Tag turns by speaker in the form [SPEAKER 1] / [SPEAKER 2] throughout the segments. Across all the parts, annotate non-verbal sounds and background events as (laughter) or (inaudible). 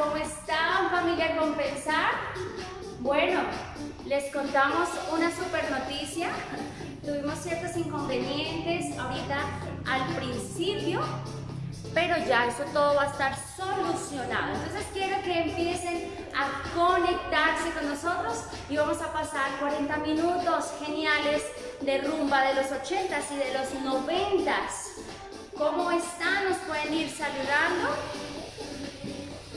[SPEAKER 1] ¿cómo están familia Compensar? Bueno, les contamos una super noticia. Tuvimos ciertos inconvenientes ahorita al principio, pero ya eso todo va a estar solucionado. Entonces quiero que empiecen a conectarse con nosotros y vamos a pasar 40 minutos geniales de rumba de los 80s y de los 90s. ¿Cómo están? ¿Nos pueden ir saludando?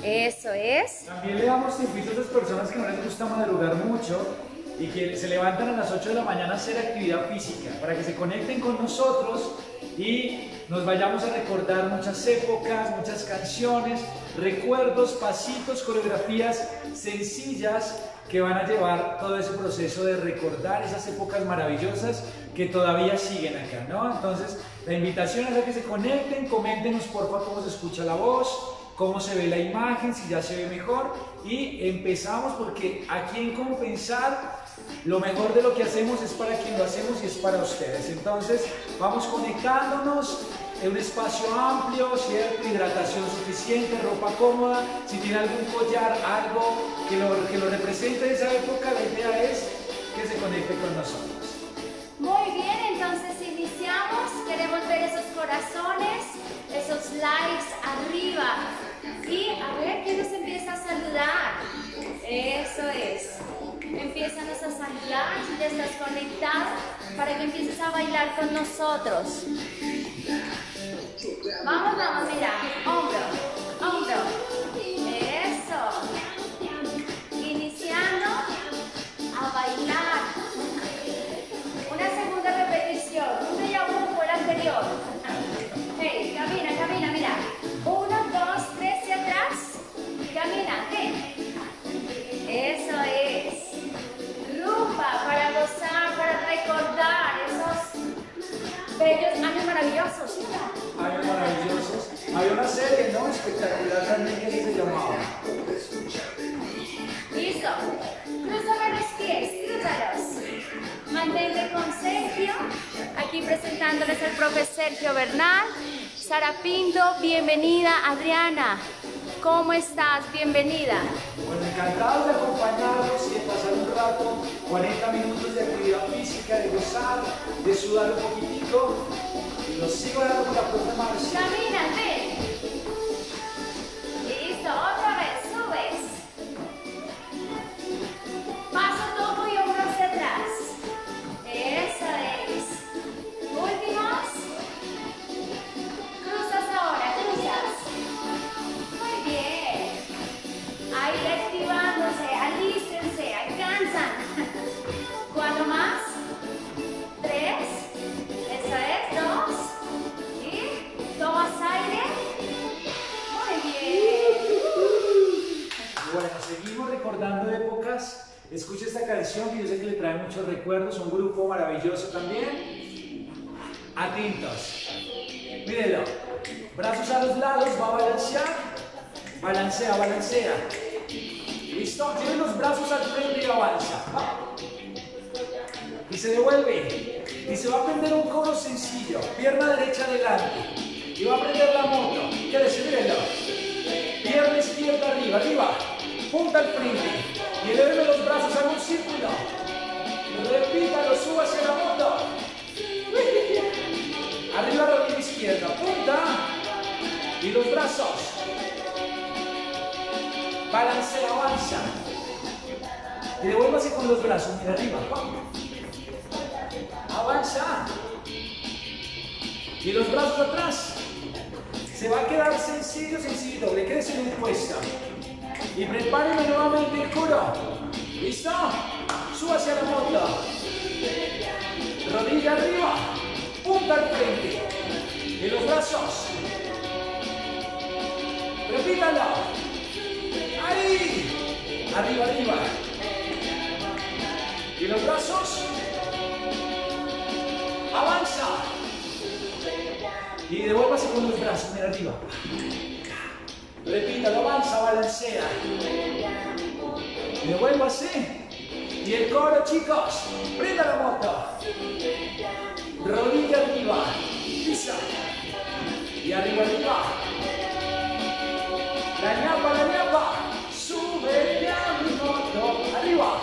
[SPEAKER 1] Eso es.
[SPEAKER 2] También le damos tiempito a esas personas que no les gusta madrugar mucho y que se levantan a las 8 de la mañana a hacer actividad física, para que se conecten con nosotros y nos vayamos a recordar muchas épocas, muchas canciones, recuerdos, pasitos, coreografías sencillas que van a llevar todo ese proceso de recordar esas épocas maravillosas que todavía siguen acá, ¿no? Entonces, la invitación es a que se conecten, coméntenos porfa cómo se escucha la voz, cómo se ve la imagen, si ya se ve mejor y empezamos porque aquí en Compensar lo mejor de lo que hacemos es para quien lo hacemos y es para ustedes. Entonces vamos conectándonos en un espacio amplio, ¿cierto? Hidratación suficiente, ropa cómoda. Si tiene algún collar, algo que lo, que lo represente de esa época, la idea es que se conecte con nosotros.
[SPEAKER 1] Muy bien, entonces iniciamos. Queremos ver esos corazones, esos likes arriba. Y a ver quién nos empieza a saludar. Eso es. Empiézanos a saludar si te estás conectado para que empieces a bailar con nosotros. Vamos, vamos, mira. Hombro, hombro. Bellos años maravillosos.
[SPEAKER 2] Años maravillosos. Había una serie, ¿no? Espectacular también que se llamaba.
[SPEAKER 1] Listo. Crúzame los pies, crúzalos. Mantente con Sergio. Aquí presentándoles el profe Sergio Bernal. Sara Pinto, bienvenida. Adriana, ¿cómo estás? Bienvenida.
[SPEAKER 2] Bueno, encantados de acompañarlos y de pasar un rato, 40 minutos de actividad física, de gozar, de sudar un poquitico. Y los sigo dando con la profe Marcia. Escucha esta canción que yo sé que le trae muchos recuerdos. Un grupo maravilloso también. Atentos. Mírenlo. Brazos a los lados, va a balancear. Balancea, balancea. ¿Listo? Tiene los brazos al frente y avanza. Va. Y se devuelve. Y se va a aprender un coro sencillo. Pierna derecha adelante. Y va a aprender la moto. Quédese, mírenlo. Pierna izquierda arriba, arriba. Punta al frente. Y eleve los brazos a un círculo. Repítalo, suba hacia la moto. Arriba rodilla izquierda, punta. Y los brazos. Balancea, avanza. Y devuélvase con los brazos, mira arriba. Avanza. Y los brazos atrás. Se va a quedar sencillo, sencillo. Le quede en puesta. Y prepáreme nuevamente el curo. ¿Listo? Suba hacia la moto. Rodilla arriba. Punta al frente. Y los brazos. Repítalo. Ahí. Arriba, arriba. Y los brazos. Avanza. Y devuélvase con los brazos, mira arriba. Repítalo, avanza, balancea. Me vuelvo así. Y el coro, chicos. Prenda la moto. Rodilla arriba. Pisa. Y arriba, arriba. La ñapa, la ñapa. Sube ya mi moto. Arriba.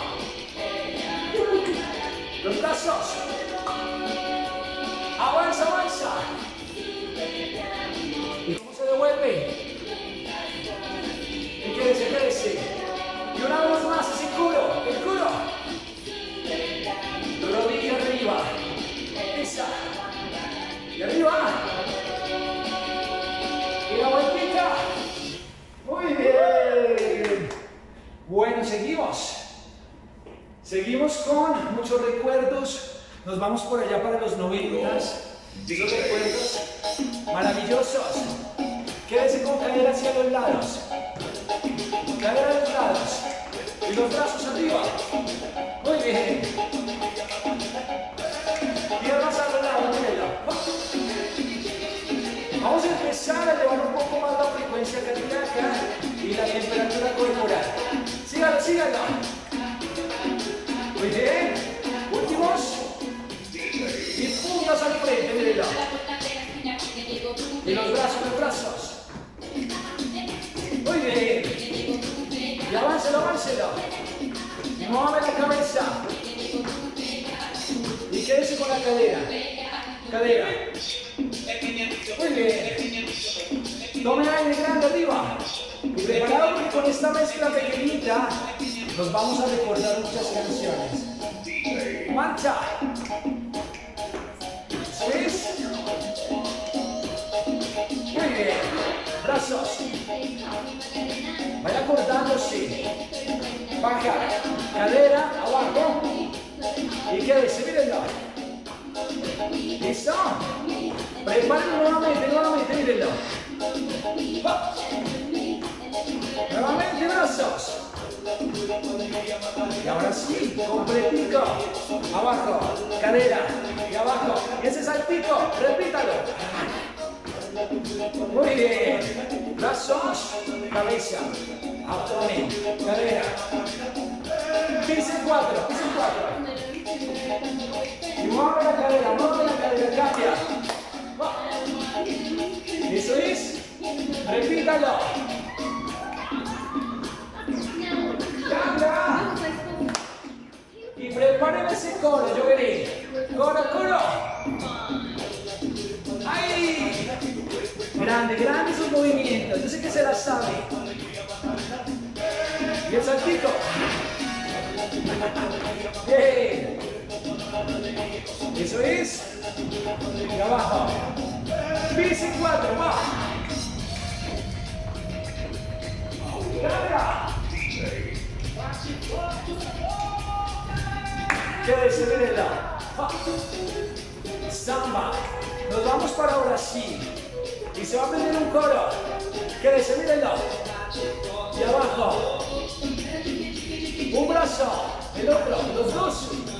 [SPEAKER 2] Los brazos. Avanza, avanza. Y arriba. Y la vueltita. Muy bien. Bueno, seguimos. Seguimos con muchos recuerdos. Nos vamos por allá para los noventas. Esos recuerdos maravillosos. Quédese con cadera hacia los lados. Cadera a los lados. Y los brazos arriba. Muy bien. Empezar a un poco más la frecuencia cardíaca y la temperatura corporal. Sígalo, sígalo. Muy bien. Últimos. Y puntas al frente, mírenlo. Y los brazos, los brazos. Muy bien. Y aváncelo, aváncelo. Y mueve la cabeza. Y quédese con la cadera. Cadera. Muy bien. Tome aire grande arriba. Y preparado porque con esta mezcla pequeñita nos vamos a recordar muchas canciones. Mancha. ¿Ves? Muy bien. Brazos. Vaya acordándose. Baja. Cadera abajo. Y quédese, mírenlo. ¿Listo? Nuevamente, nuevamente, mírenlo. Va. Nuevamente brazos. Y ahora sí, completico. Abajo, cadera. Y abajo. Y ese saltico, repítalo. Muy bien. Brazos, cabeza, abdomen, cadera. Pise cuatro, pise cuatro. Y mueve la cadera, mueve la cadera, cambia. Eso es. Repítalo. Cambia. Y preparen ese coro, yo veré. Coro, coro. ¡Ay! Grande, grande sus movimientos. Yo sé que se la sabe. Y el saltito. Bien. Eso es. Y abajo. Bici 4, va. Carga. Quédese, mírenla. Va. Samba. Nos vamos para Brasil. Y se va a aprender un coro. Quédese, mírenlo. Y abajo. Un brazo. El otro. Los dos.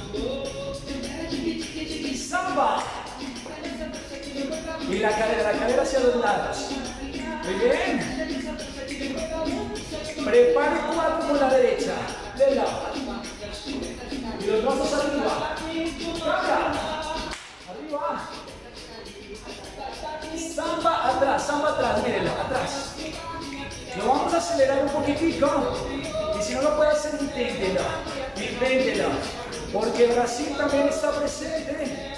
[SPEAKER 2] Y la cadera, la cadera hacia los lados. Muy bien. Prepare cuatro con la derecha. Del lado. Y los brazos arriba. Cambia. Arriba. Samba atrás, samba atrás, mírenlo, atrás. Lo vamos a acelerar un poquitico. Y si no lo puede hacer, inténtelo. Inténtelo. Porque Brasil también está presente en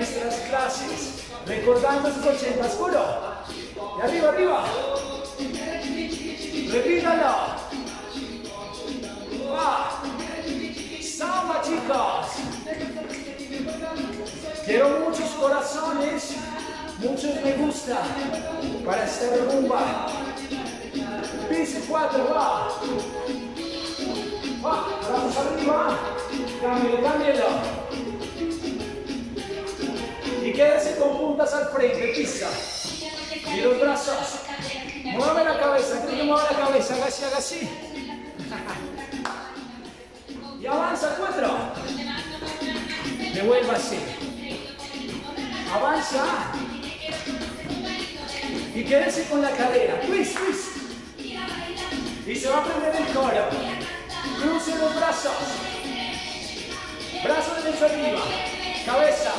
[SPEAKER 2] nuestras clases. Recordando esos 80 puro. Y arriba, arriba. Repítalo. Va. Samba, chicos. Quiero muchos corazones, muchos me gusta para esta rumba. Piso 4, va. Va, frente, pisa. Y los brazos. Mueve la cabeza, que mueve la cabeza, haga así, haga así. Y avanza, cuatro. Devuélvase. Avanza. Y quédese con la cadera. Twist, twist. Y se va a prender el coro. Cruce los brazos. Brazos derecho arriba. Cabeza.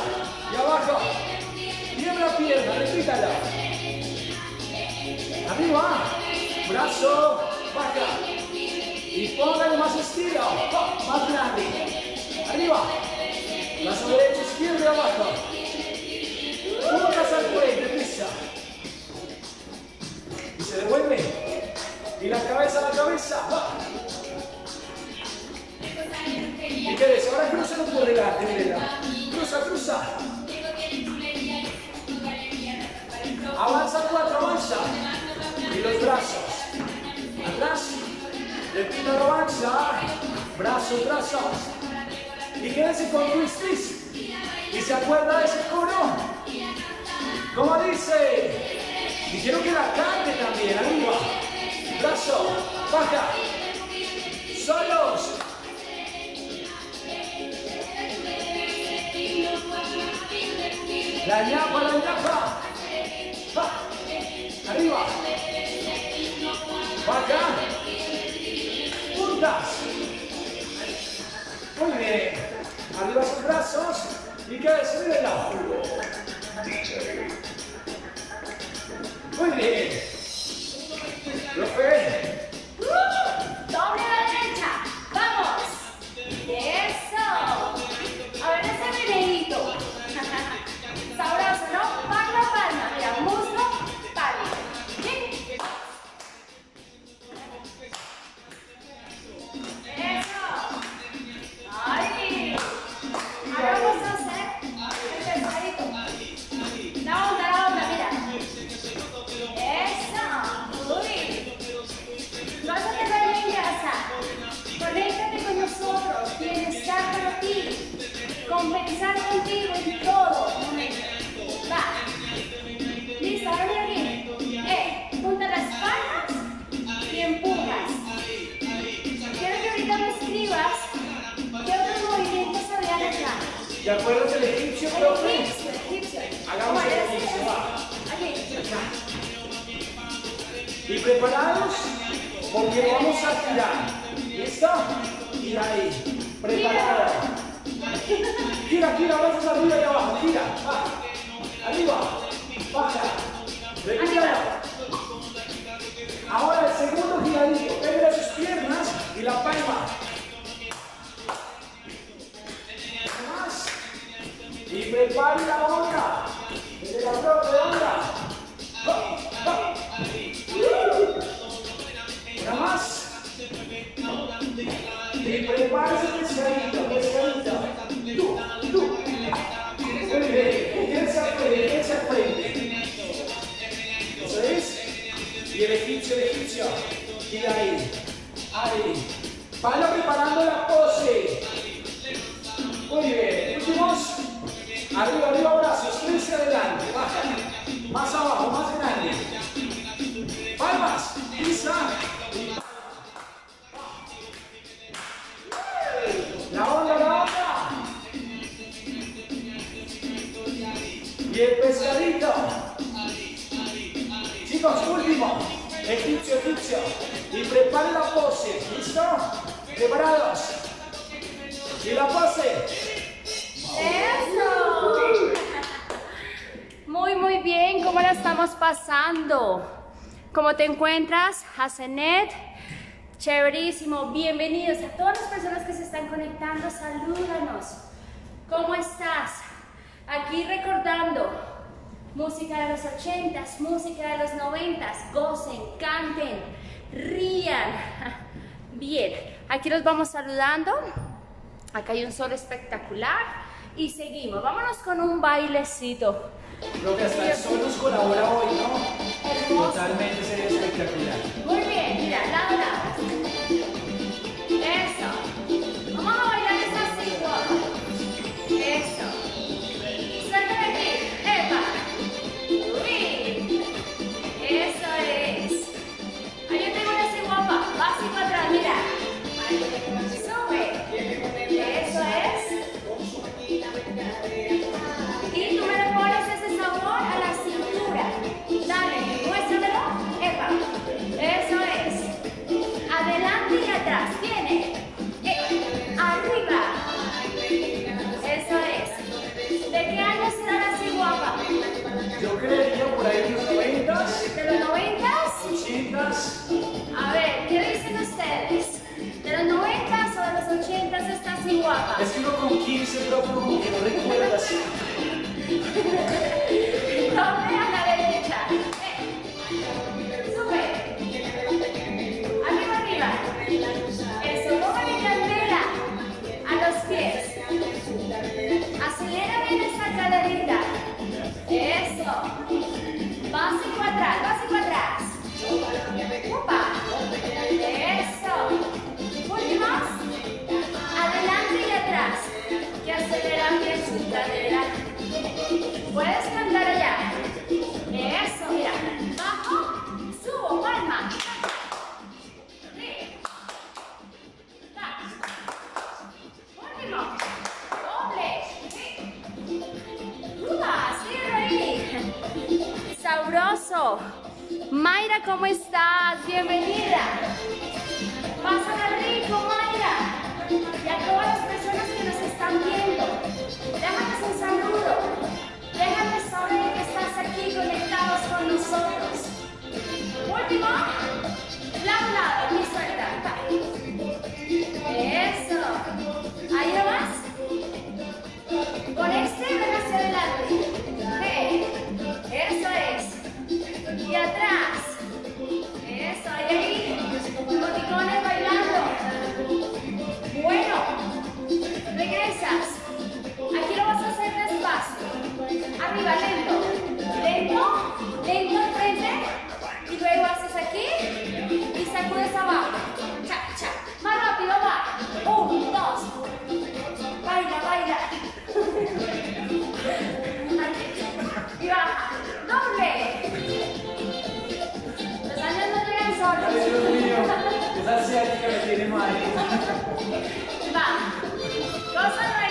[SPEAKER 2] Y abajo. Tiembla pierna. Repítala. Arriba. Brazo. Baja. Y póngale más estilo. Más grande. Arriba. Brazo derecho, izquierdo y abajo. Puntas al frente, pisa. Y se devuelve. Y la cabeza a la cabeza. Y quédese. Ahora cruza por delante, mírela. Cruza, cruza. Avanza cuatro, avanza. Y los brazos. Atrás. Pino avanza. Brazos, brazos. Y quédese con Luis Twist. Y se acuerda de ese coro. Como dice. Y quiero que la cante también. Arriba. Brazo. Baja. Solos. La ñapa, la ñapa. Baja. Puntas. Muy bien. Arriba sus brazos. Y quédese, mírenla. Muy bien. Profe. Hagamos
[SPEAKER 1] así,
[SPEAKER 2] va. ¿Y preparados? Porque vamos a girar. ¿Listo? Y ahí. Preparado. Gira, gira, brazos arriba y abajo. Gira. Baja. Arriba. Baja. Retira. Y preparen la pose. ¿Listo? ¿Preparados? Y la pose.
[SPEAKER 1] ¡Eso! Muy, muy bien. ¿Cómo la estamos pasando? ¿Cómo te encuentras, Hasenet? Chéverísimo. Bienvenidos a todas las personas que se están conectando. Salúdanos. ¿Cómo estás? Aquí recordando música de los 80s, música de los 90s. Gocen, canten, rían. (laughs) Bien, aquí los vamos saludando. Acá hay un sol espectacular. Y seguimos. Vámonos con un bailecito.
[SPEAKER 2] Lo que hasta el sol nos colabora hoy, ¿no? Totalmente sería espectacular.
[SPEAKER 1] estás? Bienvenido. arriba, lento. Lento, lento al frente. Y luego haces aquí y sacudes abajo. Cha, cha. Más rápido, va. Uno, dos. Baila, baila. y baja. Doble. Los años no llegan solos.
[SPEAKER 2] Dios mío.
[SPEAKER 1] Es
[SPEAKER 2] que
[SPEAKER 1] tiene madre. Va.
[SPEAKER 2] Cosa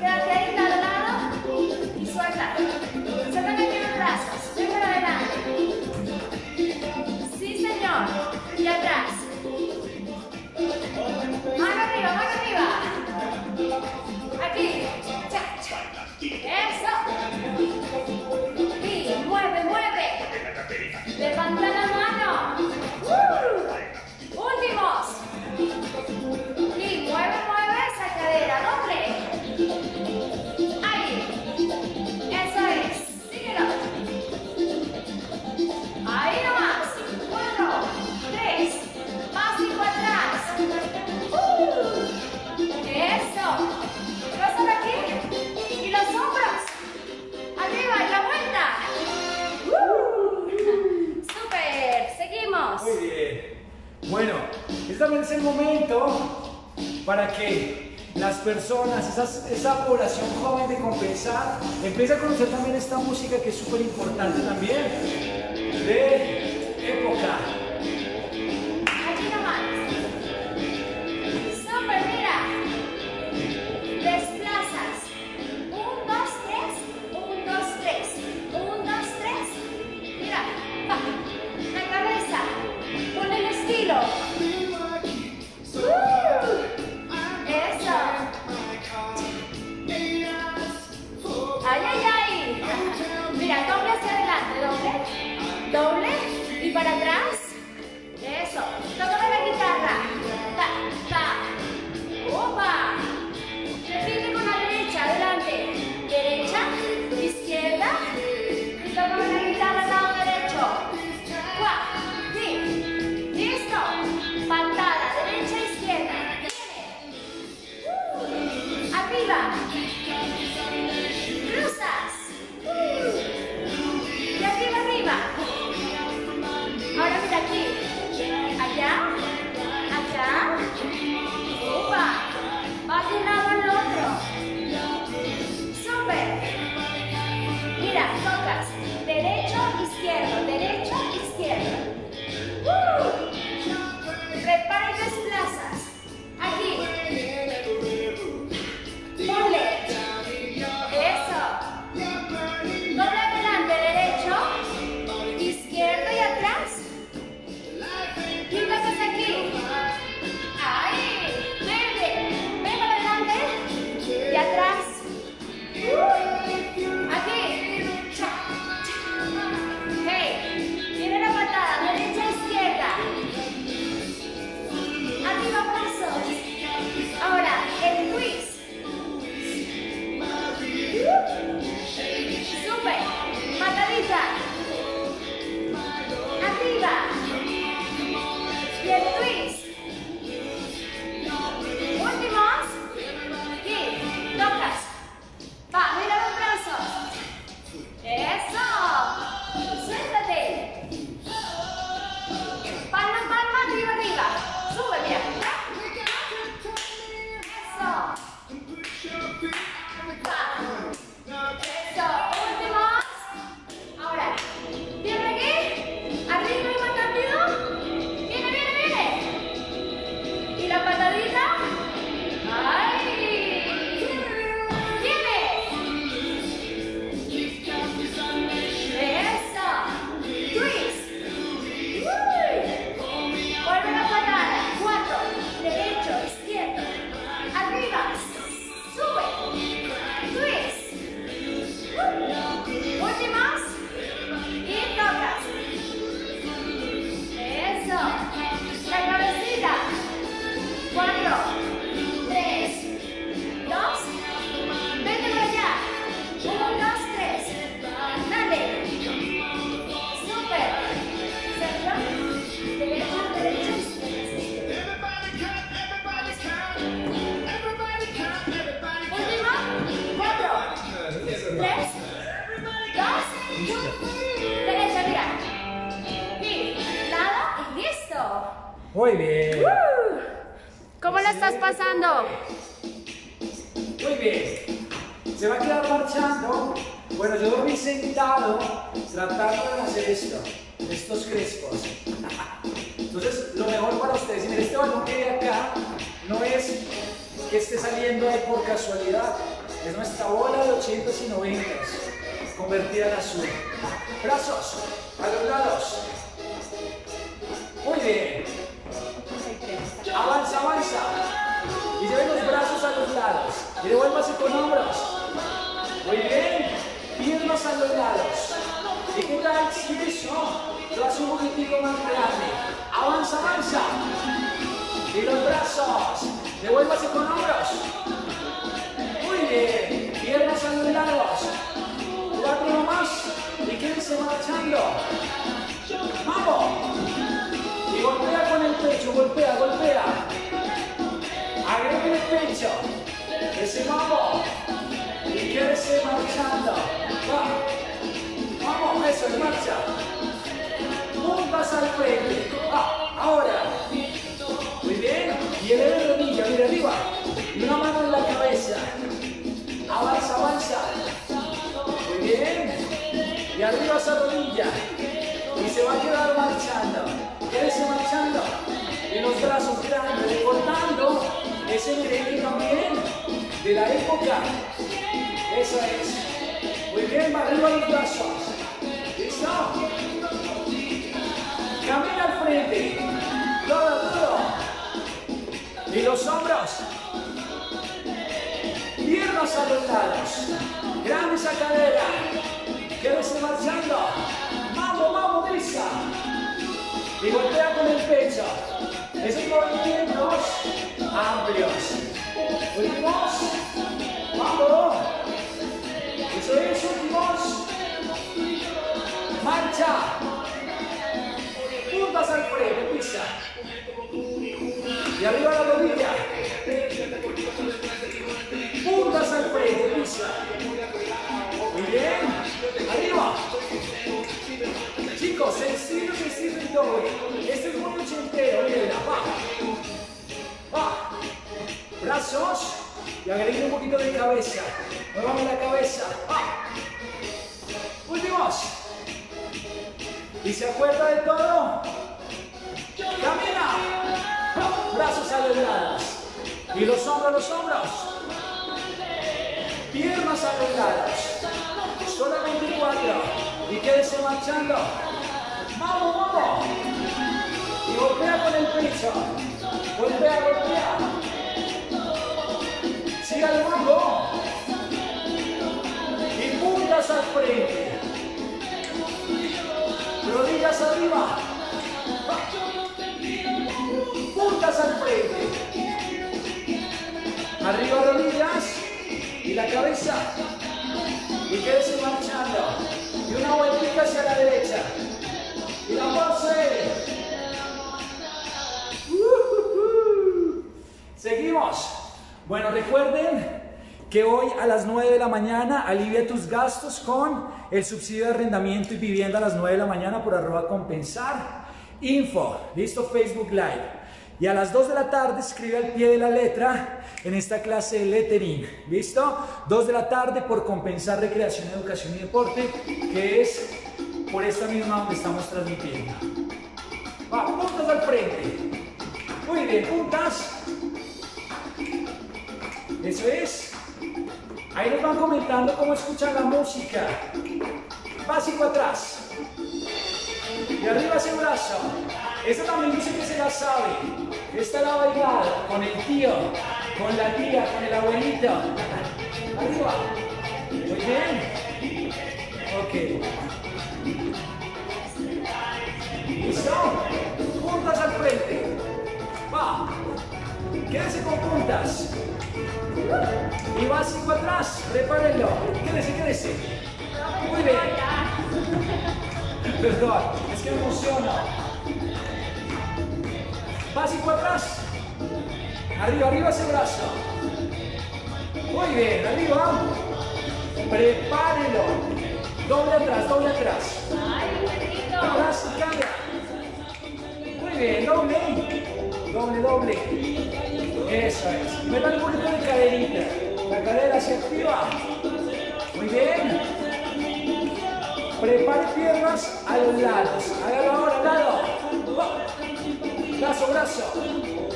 [SPEAKER 2] Pra brazos. Devuélvase con hombros. Muy bien. Piernas a los lados. Cuatro más. Y quédense marchando. ¡Vamos! Y golpea con el pecho, golpea, golpea. Agregue el pecho. Ese mambo. Y quédese marchando. Va. Vamos, eso, en marcha. Puntas al frente. Va, ahora. Muy bien. Y eleve rodilla, mira arriba. Una mano en la cabeza. Avanza, avanza. Muy bien. Y arriba esa rodilla. Y se va a quedar marchando. Quédese marchando. Y los brazos grandes, recordando ese merengue también de la época. Esa es. Muy bien, va arriba los brazos. ¿Listo? Camina al frente. Todo. Y los hombros. Piernas a los lados. Grande esa cadera. Quédese marchando. Vamos, vamos, brisa. Y golpea con el pecho. Esos movimientos amplios. Últimos. Vamos. Eso es, últimos. Marcha. Puntas al frente, pisa. Y arriba la rodilla. Puntas al frente. Muy bien. Arriba. Chicos, sencillo, sencillo y todo. Este es muy ochentero, miren, va. Va. Brazos. Y agregue un poquito de cabeza. Muevamos la cabeza. Va. Últimos. ¿Y se acuerda de todo? Camina. Brazos a. Y los hombros, los hombros. Piernas a los lados. Solamente cuatro. Y quédese marchando. Vamos, vamos. Y golpea con el pecho. Golpea, golpea. Siga el mambo. Y puntas al frente. Rodillas arriba. Al frente. Arriba rodillas. Y la cabeza. Y quédese marchando. Y una vueltita hacia la derecha. Y la pose. Seguimos. Bueno, recuerden que hoy a las 9 de la mañana alivia tus gastos con el subsidio de arrendamiento y vivienda a las 9 de la mañana por arroba compensar. Info, listo, Facebook Live. Y a las 2 de la tarde escribe al pie de la letra en esta clase de lettering. ¿Listo? 2 de la tarde por compensar recreación, educación y deporte, que es por esta misma donde estamos transmitiendo. Va, puntas al frente. Muy bien, puntas. Eso es. Ahí nos van comentando cómo escuchan la música. Básico atrás. Y arriba ese brazo. Esta también dice que se la sabe. Esta la ha bailado con el tío, con la tía, con el abuelito. Arriba. Muy bien. Ok. ¿Listo? Puntas al frente. Va. Quédese con puntas. Y básico atrás. Prepárenlo. Quédese, quédese. Muy bien. Perdón, es que me emociona. Básico atrás. Arriba, arriba ese brazo. Muy bien, arriba. Prepárelo. Doble atrás, doble atrás. Atrás y cambia. Muy bien, doble. doble, doble. Eso es. Metan un poquito de caderita. La cadera se activa. Muy bien. Prepare piernas a los lados. Hágalo ahora al lado. Brazo, brazo.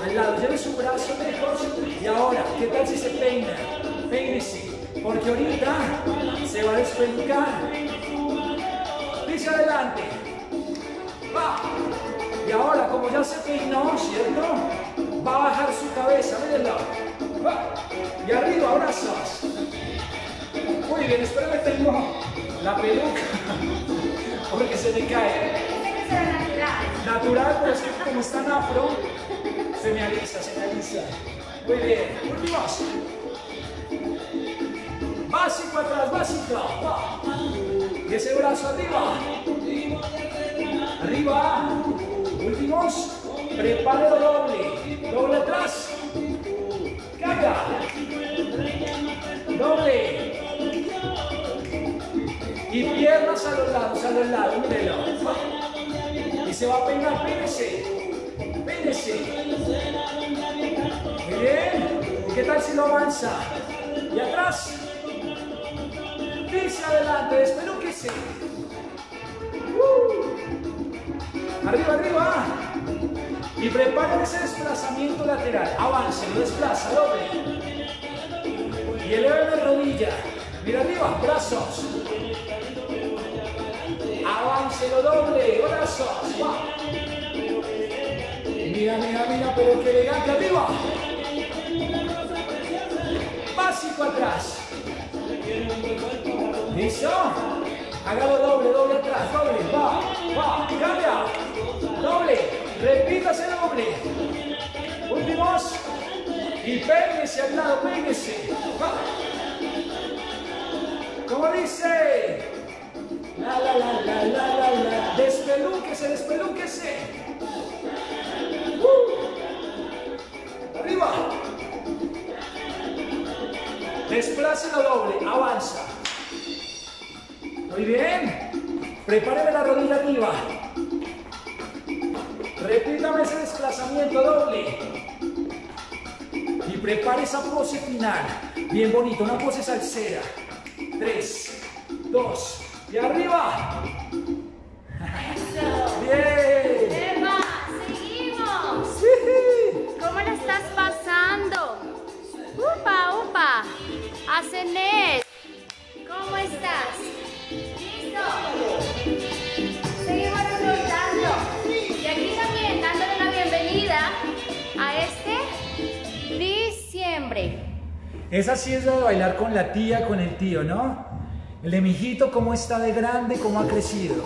[SPEAKER 2] Al lado. Lleve su brazo. Y ahora, ¿qué tal si se peina? Peínese. Porque ahorita se va a despelucar. Dice adelante. Va. Y ahora, como ya se peinó, ¿cierto? Va a bajar su cabeza, mírenlo. Va. Y arriba, brazos. Muy bien, espero que tengo la peluca. (laughs) Porque se me cae. Natural, pero es como está en afro, se me alisa, se me alisa. Muy bien, últimos. Básico atrás, básico. Y ese brazo arriba. Arriba. Últimos. Prepare doble. Doble atrás. Carga. Doble. Y piernas a los lados, a los lados. Se va a peinar. Pénese. Pénese. Muy bien. ¿Y qué tal si lo avanza? Y atrás. Dice adelante. Despelúquese. Uh. Arriba, arriba. Y preparen ese desplazamiento lateral. Avance, lo desplaza, doble. Y eleva la rodilla. Mira arriba, brazos. Avance, lo doble, brazos. Mira, mira, mira, pero que elegante arriba. Básico atrás. ¿Listo? Hágalo doble, doble atrás, doble, va, va, cambia, doble, repítase doble. Últimos. Y péguese al lado, péguese. Va. ¿Cómo dice? La, la, la, la, la, la, la. Despelúquese, despelúquese. Uh. Arriba. Desplácelo doble, avanza. Muy bien. Prepáreme la rodilla arriba. Repítame ese desplazamiento doble. Y prepare esa pose final. Bien bonito, una pose salsera. Tres, dos, y arriba. Bien.
[SPEAKER 1] Eva, seguimos.
[SPEAKER 2] Sí.
[SPEAKER 1] ¿Cómo la estás pasando? Upa, upa. Asenet. ¿Cómo estás? ¿Listo? Seguimos disfrutando. Y aquí también dándole la bienvenida a este diciembre.
[SPEAKER 2] Esa sí es la de bailar con la tía, con el tío, ¿no? El de cómo está de grande, cómo ha crecido.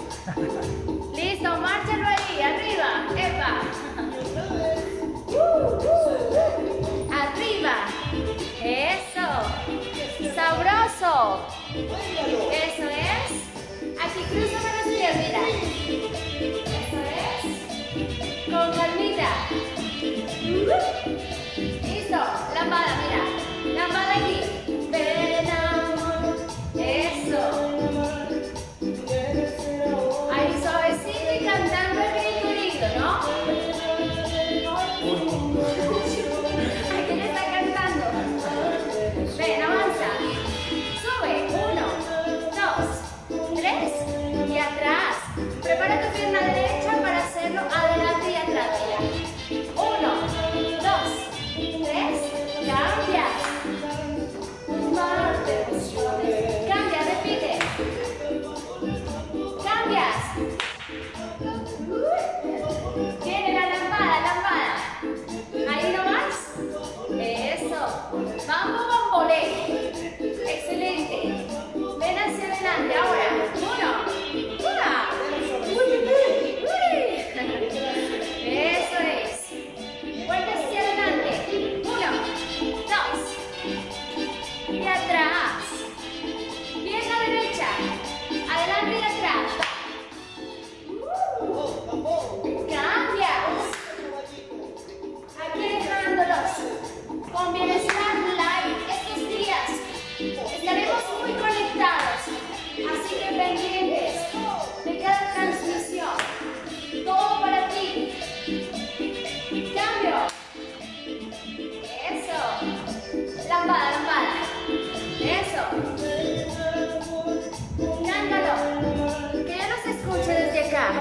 [SPEAKER 1] Acá.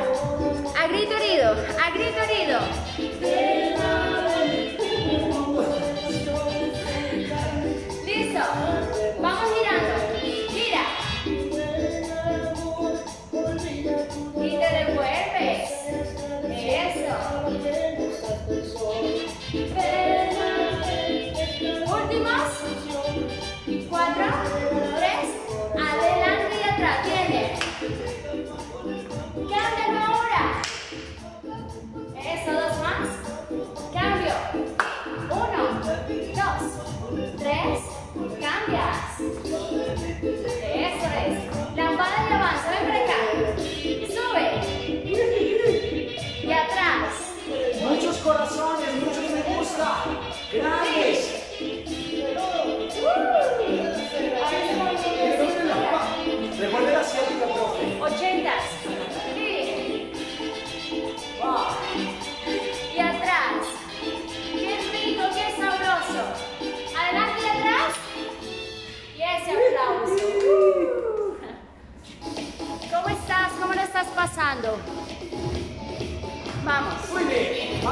[SPEAKER 1] A grito herido, a grito herido.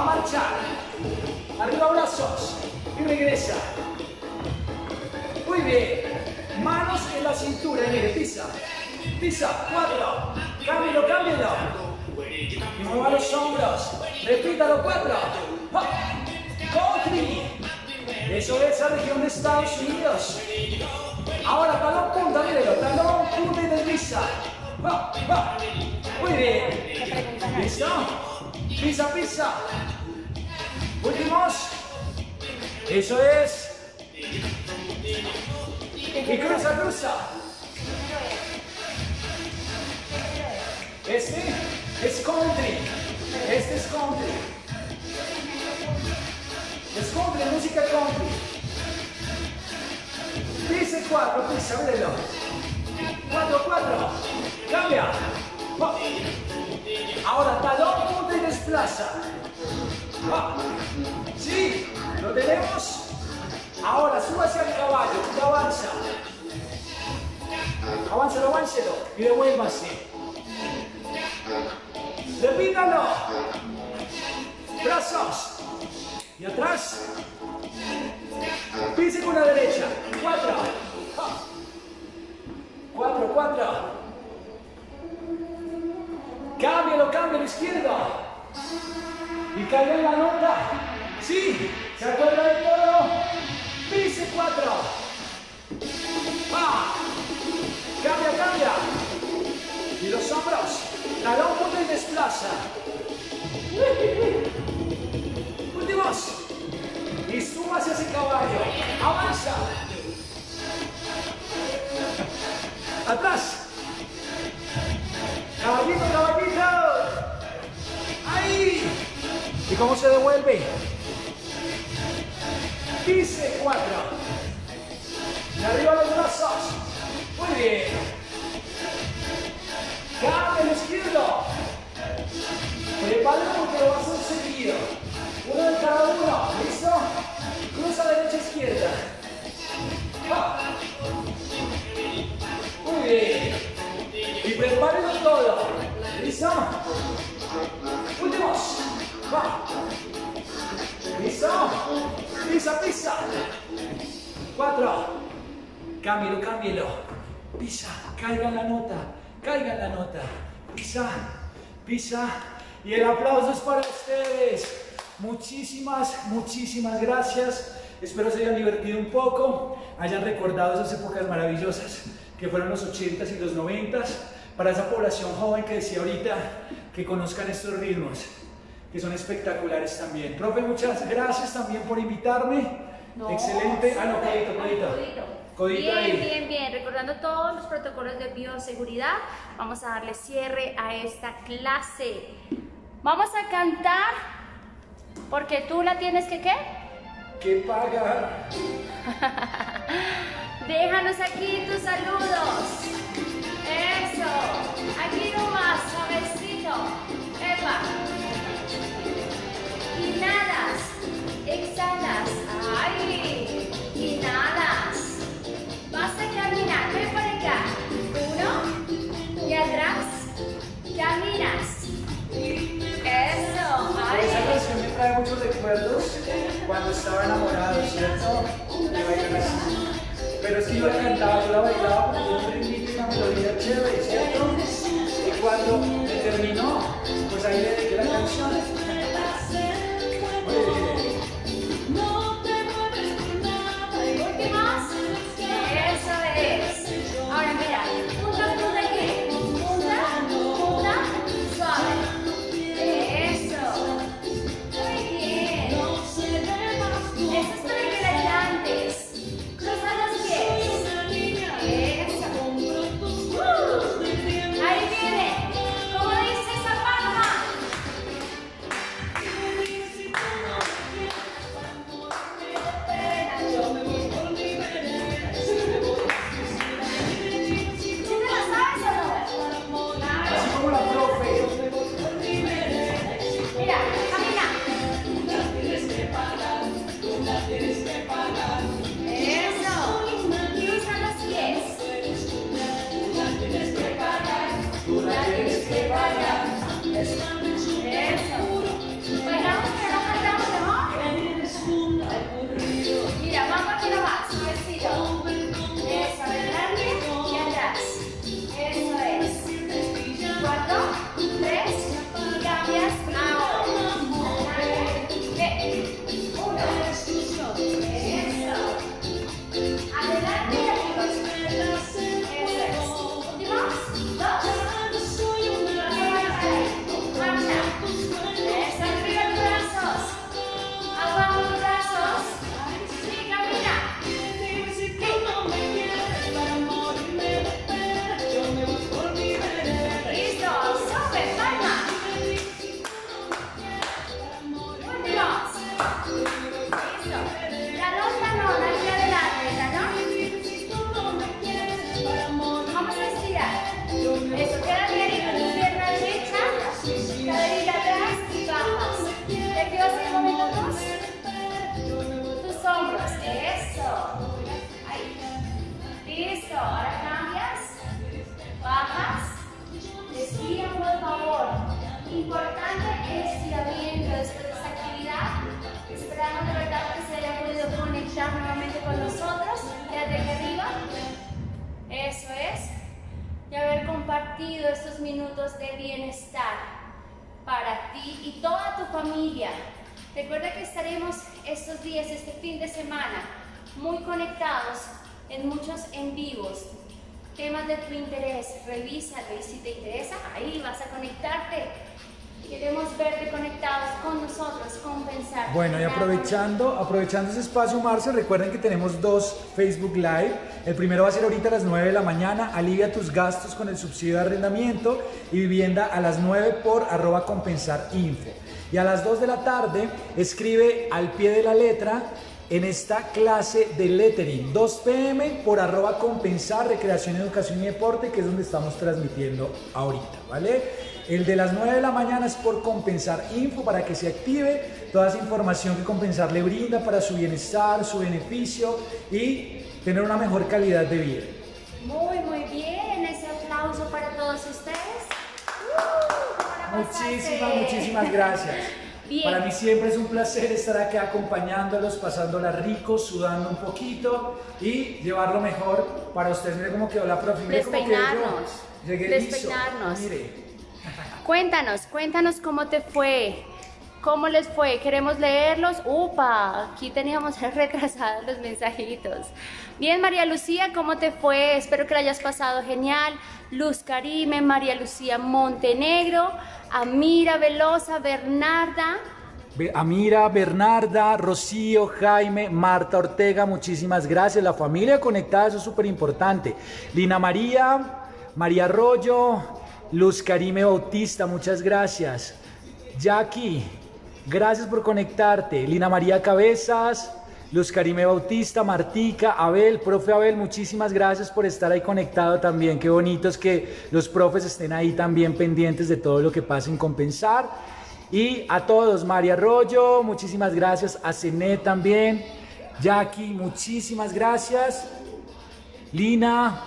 [SPEAKER 2] A marchar. Arriba brazos y regresa. Muy bien. Manos en la cintura, mire, pisa. Pisa, cuatro. Cámbialo, cámbialo. Mueva los hombros. Repítalo, cuatro. Ha. Country. Eso es la región de Estados Unidos. Ahora, talón punta, mírelo. Talón punta y desliza. Muy bien. ¿Listo? Pisa, pisa. Últimos. Eso es. Y cruza, cruza. Este es country. Este es country. Es country, música country. Dice cuatro, pisa, mírelo. Cuatro, cuatro. Cambia. Ahora talón, punta y desplaza. Sí, lo tenemos. Ahora hacia el caballo y avanza. Aváncelo, aváncelo y devuélvase. Repítalo. Brazos. Y atrás. Pise con la derecha. Cuatro, pisa. Y el aplauso es para ustedes. Muchísimas, muchísimas gracias. Espero se hayan divertido un poco, hayan recordado esas épocas maravillosas que fueron los 80s y los 90s. Para esa población joven que decía ahorita, que conozcan estos ritmos, que son espectaculares también. Profe, muchas gracias también por invitarme.
[SPEAKER 1] No,
[SPEAKER 2] Excelente. Ah, no, codito, codito. Codito
[SPEAKER 1] bien,
[SPEAKER 2] ahí.
[SPEAKER 1] bien, bien. Recordando todos los protocolos de bioseguridad, vamos a darle cierre a esta clase. Vamos a cantar porque tú la tienes que qué?
[SPEAKER 2] ¿Qué paga? (laughs)
[SPEAKER 1] Déjanos aquí tus saludos. Eso. Aquí nomás, suavecito. Epa. Inhalas. vitaminas. Eso, vale.
[SPEAKER 2] Esa canción me trae muchos recuerdos cuando estaba enamorado, ¿cierto? Pero es Pero yo la cantaba, yo la bailaba porque yo tenía una melodía chévere, ¿cierto? Y cuando terminó, pues ahí le dediqué la canción.
[SPEAKER 1] Nosotros, compensar.
[SPEAKER 2] Bueno, y aprovechando, aprovechando ese espacio, Marce, recuerden que tenemos dos Facebook Live. El primero va a ser ahorita a las 9 de la mañana, alivia tus gastos con el subsidio de arrendamiento y vivienda a las 9 por arroba compensar info. Y a las 2 de la tarde, escribe al pie de la letra en esta clase de lettering 2 pm por arroba compensar recreación, educación y deporte, que es donde estamos transmitiendo ahorita, ¿vale? El de las 9 de la mañana es por compensar info para que se active toda esa información que compensar le brinda para su bienestar, su beneficio y tener una mejor calidad de vida.
[SPEAKER 1] Muy, muy bien. Ese aplauso para todos ustedes. Uh,
[SPEAKER 2] Muchísimas, muchísimas gracias. (laughs)
[SPEAKER 1] Bien.
[SPEAKER 2] Para mí siempre es un placer estar aquí acompañándolos, pasándola rico, sudando un poquito y llevarlo mejor para ustedes. Mire cómo quedó la profe, mire cómo quedé yo.
[SPEAKER 1] Despeinarnos.
[SPEAKER 2] Llegué liso.
[SPEAKER 1] Despeinarnos.
[SPEAKER 2] Mire.
[SPEAKER 1] Cuéntanos, cuéntanos cómo te fue. ¿Cómo les fue? ¿Queremos leerlos? ¡Upa! Aquí teníamos (laughs) retrasados los mensajitos. Bien, María Lucía, ¿cómo te fue? Espero que la hayas pasado genial. Luz Karime, María Lucía Montenegro, Amira Velosa, Bernarda.
[SPEAKER 2] Be- Amira, Bernarda, Rocío, Jaime, Marta Ortega, muchísimas gracias. La familia conectada, eso es súper importante. Lina María, María Arroyo, Luz Karime Bautista, muchas gracias. Jackie, gracias por conectarte. Lina María Cabezas, Luz Karime Bautista, Martica, Abel, profe Abel, muchísimas gracias por estar ahí conectado también. Qué bonito es que los profes estén ahí también pendientes de todo lo que pasa en Compensar. Y a todos, María Arroyo, muchísimas gracias. A Cené también. Jackie, muchísimas gracias. Lina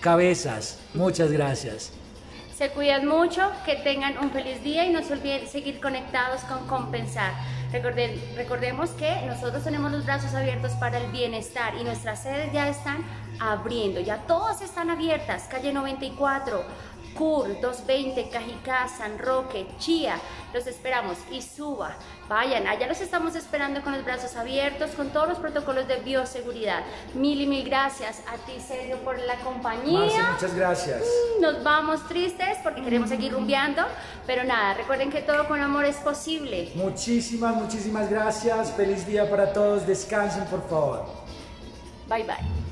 [SPEAKER 2] Cabezas, muchas gracias.
[SPEAKER 1] Se cuidan mucho, que tengan un feliz día y no se olviden seguir conectados con Compensar. Recordemos que nosotros tenemos los brazos abiertos para el bienestar y nuestras sedes ya están abriendo, ya todas están abiertas. Calle 94, CUR, 220, Cajicá, San Roque, Chía, los esperamos y suba, vayan, allá los estamos esperando con los brazos abiertos, con todos los protocolos de bioseguridad. Mil y mil gracias a ti, Sergio, por la compañía.
[SPEAKER 2] Marce, muchas gracias.
[SPEAKER 1] Mm, Nos vamos tristes porque queremos seguir rumbeando, pero nada, recuerden que todo con amor es posible.
[SPEAKER 2] Muchísimas, muchísimas gracias. Feliz día para todos. Descansen, por favor.
[SPEAKER 1] Bye bye.